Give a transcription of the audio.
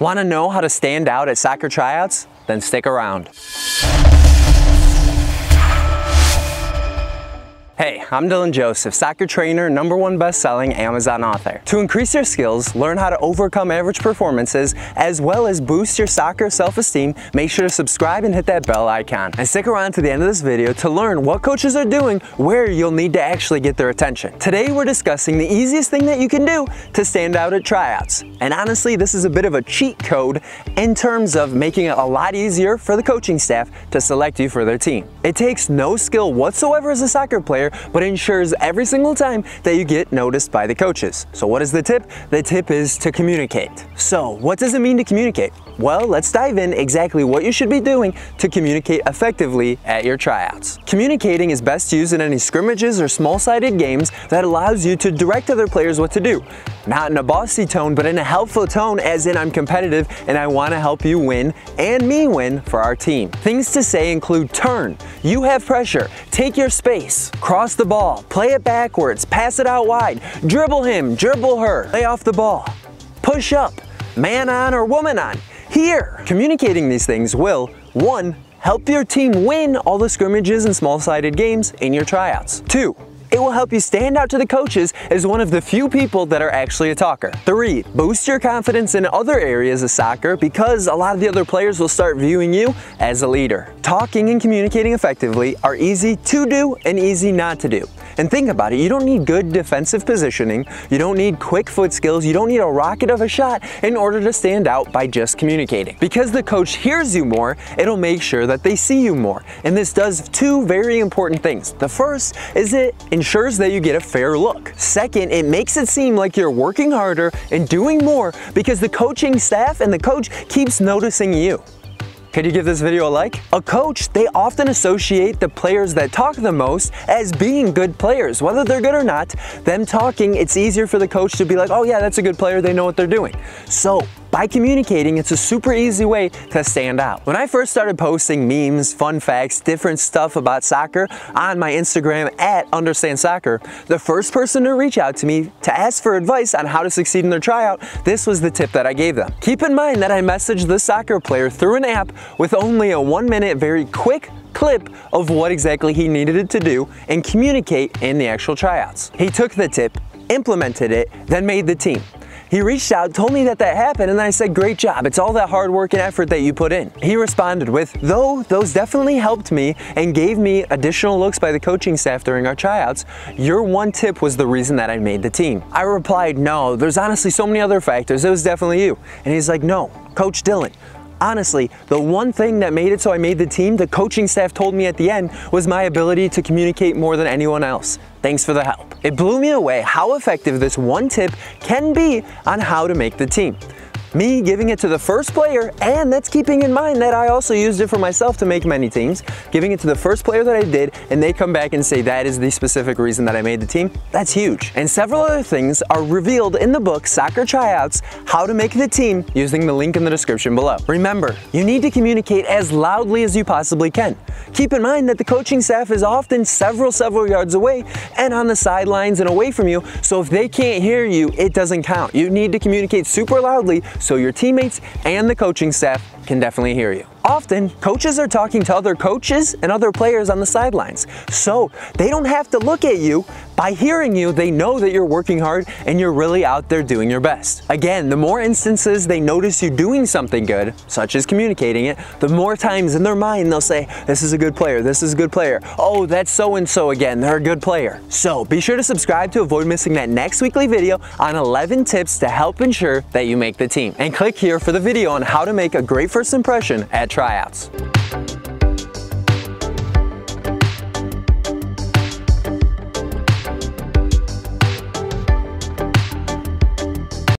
Want to know how to stand out at soccer tryouts? Then stick around. Hey, I'm Dylan Joseph, soccer trainer, number one best-selling Amazon author. To increase your skills, learn how to overcome average performances, as well as boost your soccer self-esteem, make sure to subscribe and hit that bell icon. And stick around to the end of this video to learn what coaches are doing, where you'll need to actually get their attention. Today we're discussing the easiest thing that you can do to stand out at tryouts. And honestly, this is a bit of a cheat code in terms of making it a lot easier for the coaching staff to select you for their team. It takes no skill whatsoever as a soccer player but ensures every single time that you get noticed by the coaches. So what is the tip? The tip is to communicate. So what does it mean to communicate? Well, let's dive in exactly what you should be doing to communicate effectively at your tryouts. Communicating is best used in any scrimmages or small-sided games that allows you to direct other players what to do. Not in a bossy tone, but in a helpful tone as in I'm competitive and I want to help you win and me win for our team. Things to say include turn, you have pressure, take your space, cross the ball, play it backwards, pass it out wide, dribble him, dribble her, lay off the ball, push up, man on or woman on, here. Communicating these things will, one, help your team win all the scrimmages and small-sided games in your tryouts. Two, it will help you stand out to the coaches as one of the few people that are actually a talker. Three, boost your confidence in other areas of soccer because a lot of the other players will start viewing you as a leader. Talking and communicating effectively are easy to do and easy not to do. And think about it, you don't need good defensive positioning, you don't need quick foot skills, you don't need a rocket of a shot in order to stand out by just communicating. Because the coach hears you more, it'll make sure that they see you more. And this does two very important things. The first is it ensures that you get a fair look. Second, it makes it seem like you're working harder and doing more because the coaching staff and the coach keeps noticing you. Could you give this video a like? A coach, they often associate the players that talk the most as being good players. Whether they're good or not, them talking, it's easier for the coach to be like, oh yeah, that's a good player, they know what they're doing. So by communicating, it's a super easy way to stand out. When I first started posting memes, fun facts, different stuff about soccer on my Instagram at Understand Soccer, the first person to reach out to me to ask for advice on how to succeed in their tryout, this was the tip that I gave them. Keep in mind that I messaged the soccer player through an app with only a one minute, very quick clip of what exactly he needed to do and communicate in the actual tryouts. He took the tip, implemented it, then made the team. He reached out, told me that that happened, and I said, great job. It's all that hard work and effort that you put in. He responded with, though those definitely helped me and gave me additional looks by the coaching staff during our tryouts, your one tip was the reason that I made the team. I replied, no, there's honestly so many other factors. It was definitely you. And he's like, no, Coach Dylan, honestly, the one thing that made it so I made the team, the coaching staff told me at the end, was my ability to communicate more than anyone else. Thanks for the help. It blew me away how effective this one tip can be on how to make the team me giving it to the first player, and that's keeping in mind that I also used it for myself to make many teams, giving it to the first player that I did, and they come back and say that is the specific reason that I made the team, that's huge. And several other things are revealed in the book Soccer Tryouts, How to Make the Team, using the link in the description below. Remember, you need to communicate as loudly as you possibly can. Keep in mind that the coaching staff is often several, several yards away and on the sidelines and away from you, so if they can't hear you, it doesn't count. You need to communicate super loudly so your teammates and the coaching staff can definitely hear you. Often, coaches are talking to other coaches and other players on the sidelines, so they don't have to look at you. By hearing you, they know that you're working hard and you're really out there doing your best. Again, the more instances they notice you doing something good, such as communicating it, the more times in their mind they'll say, this is a good player, this is a good player. Oh, that's so-and-so again, they're a good player. So be sure to subscribe to avoid missing that next weekly video on 11 tips to help ensure that you make the team. And click here for the video on how to make a great first impression at tryouts.